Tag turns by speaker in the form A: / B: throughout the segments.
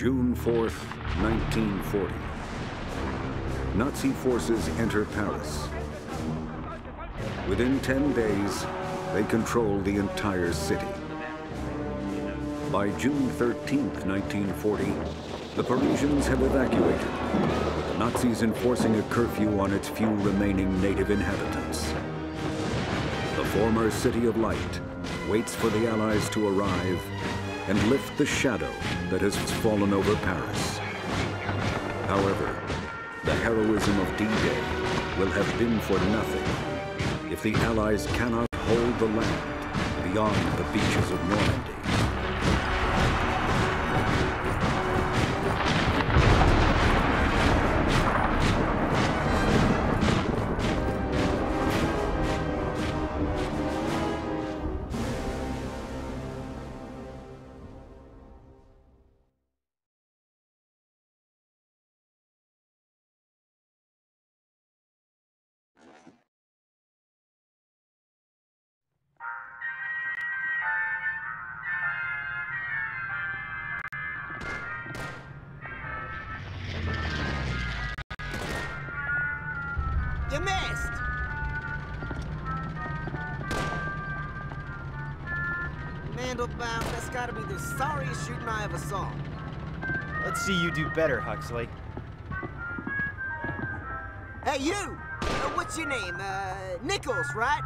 A: June 4th, 1940. Nazi forces enter Paris. Within 10 days, they control the entire city. By June 13th, 1940, the Parisians have evacuated, with the Nazis enforcing a curfew on its few remaining native inhabitants. The former City of Light waits for the Allies to arrive and lift the shadow that has fallen over Paris. However, the heroism of D-Day will have been for nothing if the Allies cannot hold the land beyond the beaches of Normandy.
B: You missed! Mandelbaum, that's gotta be the sorriest shooting I ever saw.
C: Let's see you do better, Huxley.
B: Hey, you! Uh, what's your name? Uh, Nichols, right?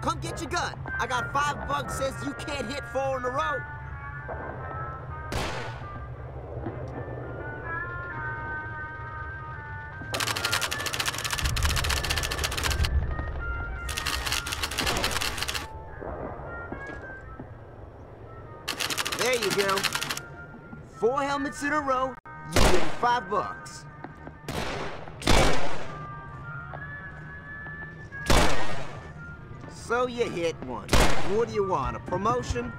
B: Come get your gun. I got five bucks says you can't hit four in a row. You go. Four helmets in a row, you win five bucks. So you hit one. What do you want, a promotion?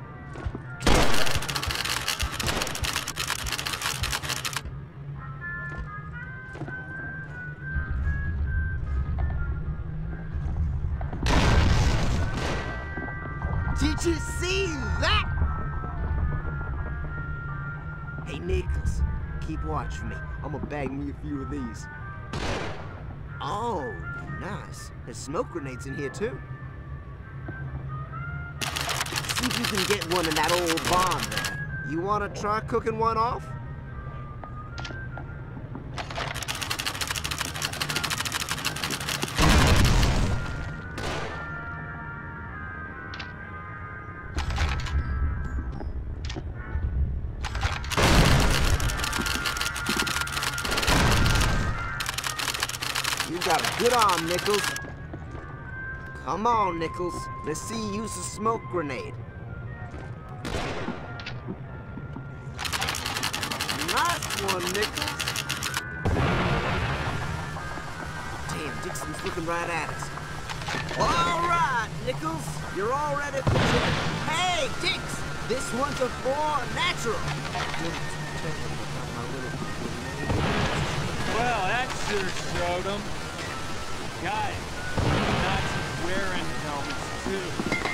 B: Watch me. I'm gonna bag me a few of these. Oh, nice. There's smoke grenades in here, too. See if you can get one in that old bomb. You wanna try cooking one off? You got a good arm, Nichols. Come on, Nichols. Let's see you use a smoke grenade. Nice one, Nichols. Damn, Dixon's looking right at us. All right, Nichols. You're all ready for dinner. Hey, Dix! This one's a four natural.
D: Well, that sure showed them. Guys, Nazis wearing helmets too.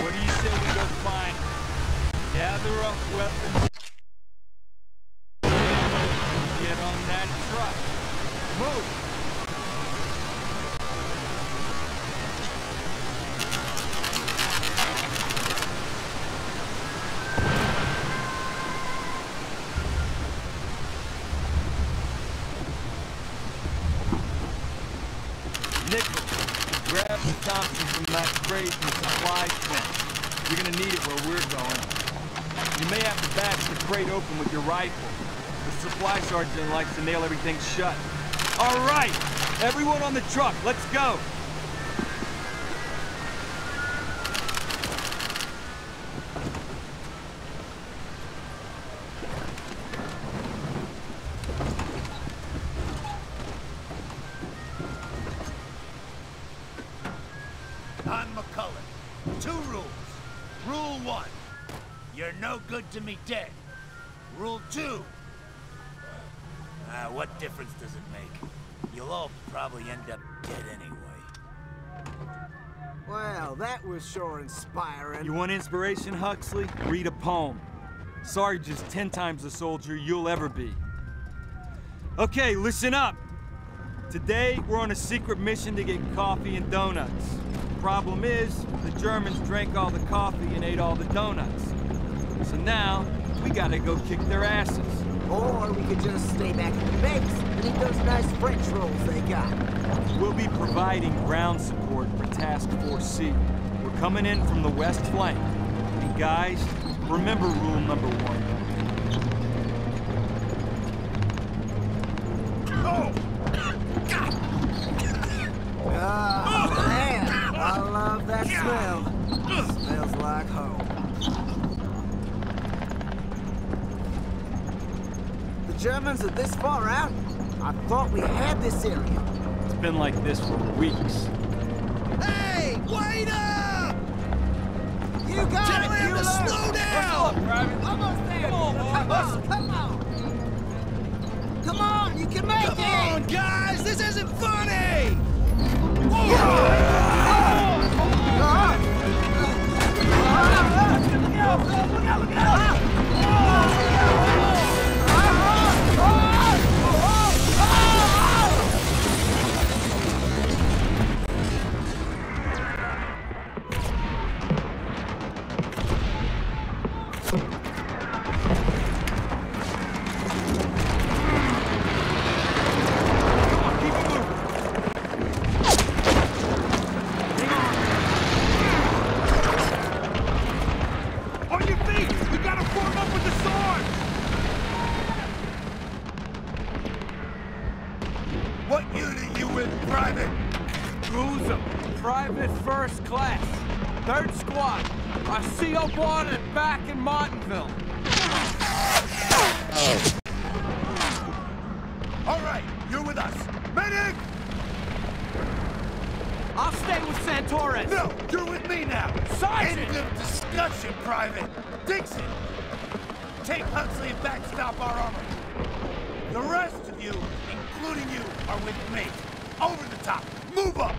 D: What do you say we go find? Gather up weapons. Get on that truck. Move! Crate open with your rifle. The supply sergeant likes to nail everything shut. All right, everyone on the truck, let's go.
E: I'm McCullen. Two rules. Rule one, you're no good to me dead. Rule two, ah, what difference does it make? You'll all probably end up dead anyway.
B: Well, that was sure inspiring.
D: You want inspiration, Huxley? Read a poem. Sarge is ten times the soldier you'll ever be. Okay, listen up. Today, we're on a secret mission to get coffee and donuts. Problem is, the Germans drank all the coffee and ate all the donuts. So now, we gotta go kick their asses.
B: Or we could just stay back at the base and eat those nice French rolls they got.
D: We'll be providing ground support for Task Force C. We're coming in from the west flank. And guys, remember rule number one.
B: Germans are this far out? I thought we had this area.
D: It's been like this for weeks.
E: Hey, wait up!
B: You got
E: Tell
B: it,
E: him to slow down!
D: Private.
B: Almost there. Come on, come on, come on. Come on, you can make
E: Come
B: it.
E: on, guys! This isn't funny!
D: On
E: private
F: first class, third squad. I see wanted back in Martinville.
E: All right, you're with us. Medic!
F: I'll stay with Santorres.
E: No, you're with me now.
F: Sergeant!
E: End of discussion, Private. Dixon, take Huxley and backstop our armor. The rest of you, including you, are with me. Over the top. Move up.